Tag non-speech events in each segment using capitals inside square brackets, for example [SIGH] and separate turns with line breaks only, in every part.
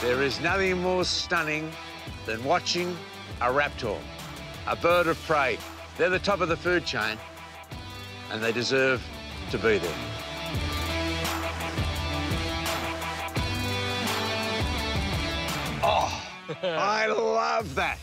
There is nothing more stunning than watching a raptor, a bird of prey. They're the top of the food chain, and they deserve to be there. Oh, [LAUGHS] I love that.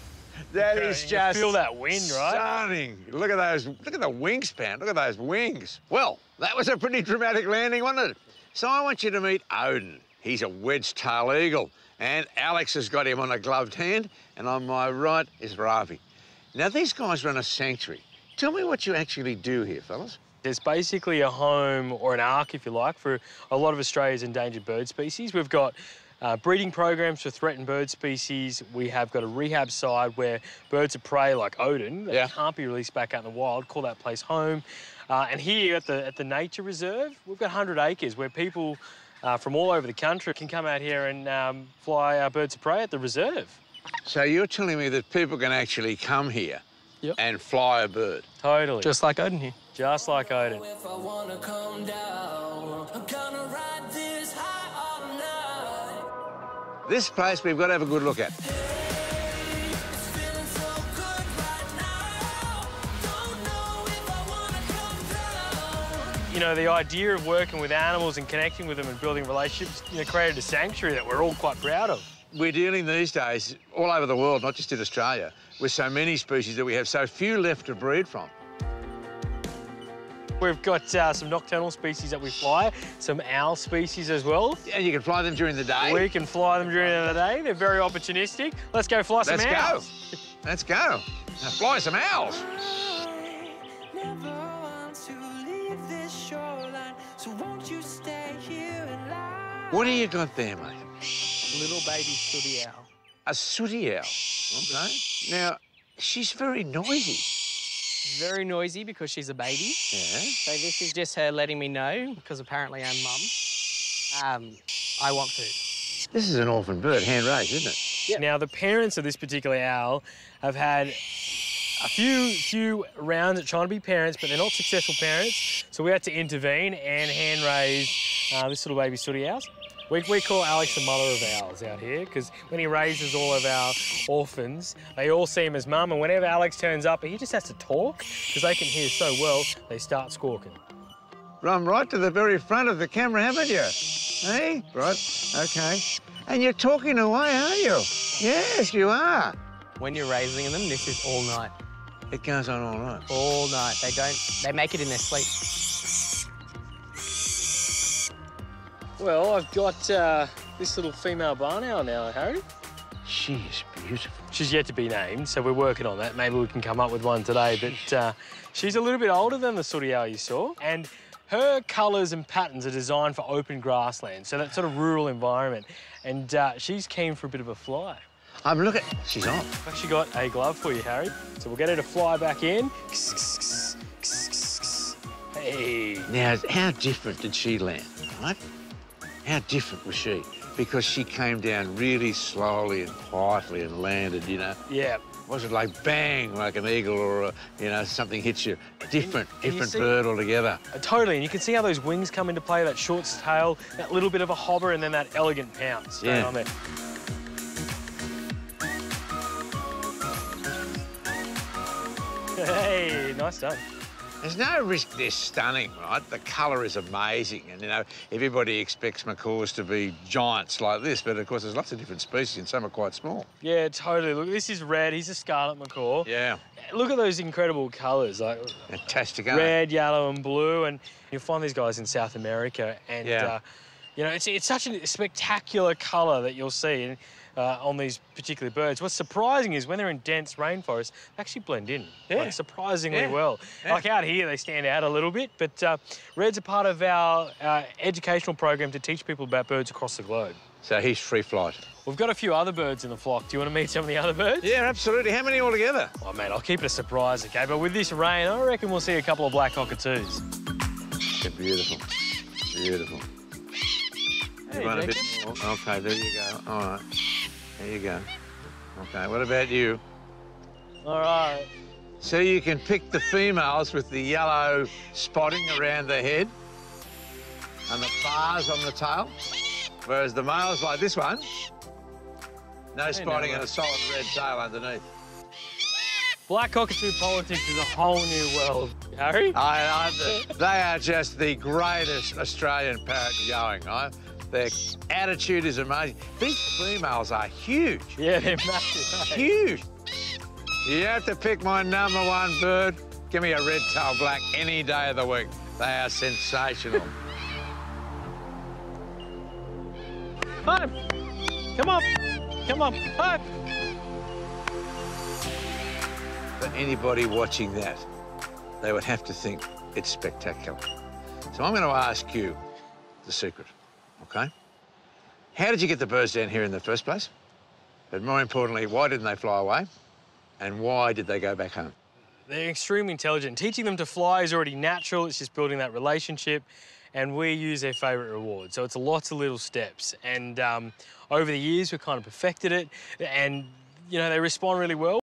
That is
You
just
feel that wind, right?
Stunning. Look at those. Look at the wingspan. Look at those wings. Well, that was a pretty dramatic landing, wasn't it? So I want you to meet Odin. He's a wedge-tail eagle, and Alex has got him on a gloved hand, and on my right is Ravi. Now these guys run a sanctuary. Tell me what you actually do here, fellas.
It's basically a home or an ark, if you like, for a lot of Australia's endangered bird species. We've got uh, breeding programs for threatened bird species. We have got a rehab side where birds of prey like Odin that
Yeah.
can't be released back out in the wild call that place home. Uh, and here at the at the nature reserve, we've got 100 acres where people uh, from all over the country can come out here and um, fly our birds of prey at the reserve.
So you're telling me that people can actually come here
Yep.
and fly a bird?
Totally.
Just like Odin here.
just like Odin.
If I wanna come down, I'm gonna ride this high all night.
This place we've got to have a good look at.
You know, the idea of working with animals and connecting with them and building relationships, you know, created a sanctuary that we're all quite proud of.
We're dealing these days all over the world, not just in Australia, with so many species that we have so few left to breed from.
We've got uh, some nocturnal species that we fly, some owl species as well.
And you can fly them during the day.
We can fly them during the day. They're very opportunistic. Let's go fly some owls.
Let's go. Let's go. Now fly some owls. What do you got there, mate?
Little baby sooty owl.
A sooty owl. Okay. Now, she's very noisy.
Very noisy because she's a baby.
Yeah.
So this is just her letting me know, because apparently I'm mum. Um, I want food.
This is an orphan bird, hand raised, isn't it?
Now, the parents of this particular owl have had a few few rounds at trying to be parents, but they're not successful parents. So we had to intervene and hand raise uh, this little baby sooty owls. We, we call Alex the mother of ours out here because when he raises all of our orphans, they all see him as mum. And whenever Alex turns up, he just has to talk because they can hear so well, they start squawking.
Run right to the very front of the camera, haven't you? Hey? Right. Okay. And you're talking away, are you? Yes, you are.
When you're raising them, this is all night.
It goes on all night.
All night. They don't, they make it in their sleep.
Well, I've got uh, this little female barn owl now, Harry.
She is beautiful.
She's yet to be named, so we're working on that. Maybe we can come up with one today. But uh, she's a little bit older than the sooty owl you saw, and her colours and patterns are designed for open grassland, so that sort of rural environment. And uh, she's keen for a bit of a fly.
I'm looking. She's on.
I've actually got a glove for you, Harry. So we'll get her to fly back in. Hey.
Now, how different did she land, right? How different was she? Because she came down really slowly and quietly and landed, you know.
Yeah.
Wasn't like bang, like an eagle or, a, you know, something hits you. Different,
and you
different
see-
bird altogether.
Uh, Totally, and you can see how those wings come into play, that short tail, that little bit of a hobber, and then that elegant pounce
Yeah.
on there. [LAUGHS] Hey, nice done.
There's no risk they're stunning, right? The colour is amazing. And, you know, everybody expects macaws to be giants like this, but of course there's lots of different species and some are quite small.
Yeah, totally. Look, this is red. He's a scarlet macaw.
Yeah.
Look at those incredible colours, like
Fantastic, aren't
red, yellow, and blue. And you'll find these guys in South America. And,
Yeah.
uh, you know, it's, it's such a spectacular colour that you'll see uh, on these particular birds. What's surprising is when they're in dense rainforest, they actually blend in
Yeah.
like, surprisingly
Yeah.
well.
Yeah.
Like out here, they stand out a little bit. But uh, red's a part of our uh, educational program to teach people about birds across the globe.
So he's free flight.
We've got a few other birds in the flock. Do you want to meet some of the other birds?
Yeah, absolutely. How many altogether?
Oh, man, I'll keep it a surprise, okay? But with this rain, I reckon we'll see a couple of black cockatoos.
They're beautiful. Beautiful.
Hey,
Run a bit more. Okay, there you go. All right. There you go. Okay, what about you?
All right.
So you can pick the females with the yellow spotting around the head and the bars on the tail, whereas the males like this one No spotting and a solid red tail underneath.
Black cockatoo politics is a whole new world, Harry.
I, I, they are just the greatest Australian parrot going, right? Their attitude is amazing. These females are huge,
Yeah, they're massive. eh?
huge. You have to pick my number one bird. Give me a red tail black any day of the week. They are sensational.
Home. Come on. Come on. Home.
But anybody watching that, they would have to think it's spectacular. So I'm going to ask you the secret, okay? How did you get the birds down here in the first place? But more importantly, why didn't they fly away? And why did they go back home?
They're extremely intelligent. Teaching them to fly is already natural. It's just building that relationship. And we use their favourite reward. So it's lots of little steps. And um, over the years, we've kind of perfected it. And, you know, they respond really well.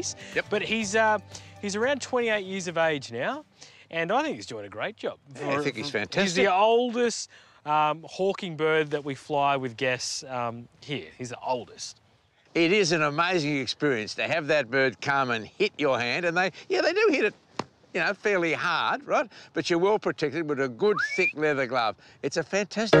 We've got a release.
Yep.
But he's uh, he's around 28 years of age now, and I think he's doing a great job.
Yeah, I think he's fantastic.
He's the oldest um, hawking bird that we fly with guests um, here. He's the oldest.
It is an amazing experience to have that bird come and hit your hand, and they, yeah, they do hit it, you know, fairly hard, right? But you're well protected with a good thick leather glove. It's a fantastic.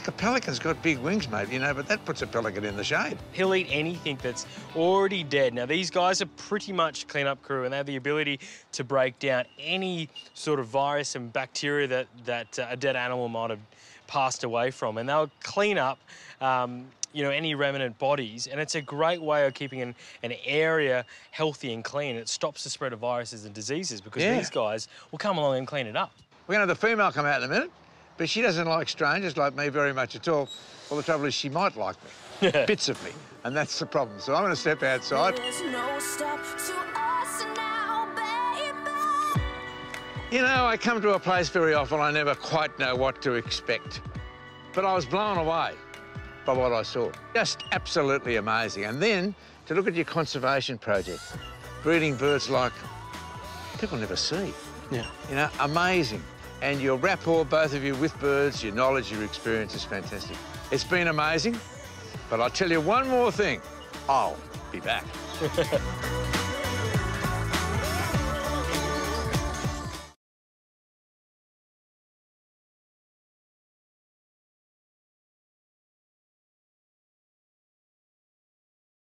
like a pelican's got big wings, mate, you know, but that puts a pelican in the shade.
He'll eat anything that's already dead. Now, these guys are pretty much cleanup crew, and they have the ability to break down any sort of virus and bacteria that, that uh, a dead animal might have passed away from. And they'll clean up, um, you know, any remnant bodies. And it's a great way of keeping an, an area healthy and clean. It stops the spread of viruses and diseases because
Yeah.
these guys will come along and clean it up.
We're going to have the female come out in a minute, but she doesn't like strangers like me very much at all. Well, the trouble is she might like me, bits of me, and that's the problem. So I'm going to step outside.
There's no stop to us now, baby.
You know, I come to a place very often, I never quite know what to expect. But I was blown away by what I saw. Just absolutely amazing. And then to look at your conservation project, breeding birds like people never see.
Yeah.
You know, amazing. And your rapport, both of you, with birds, your knowledge, your experience is fantastic. It's been amazing. But I'll tell you one more thing. I'll be back. [LAUGHS]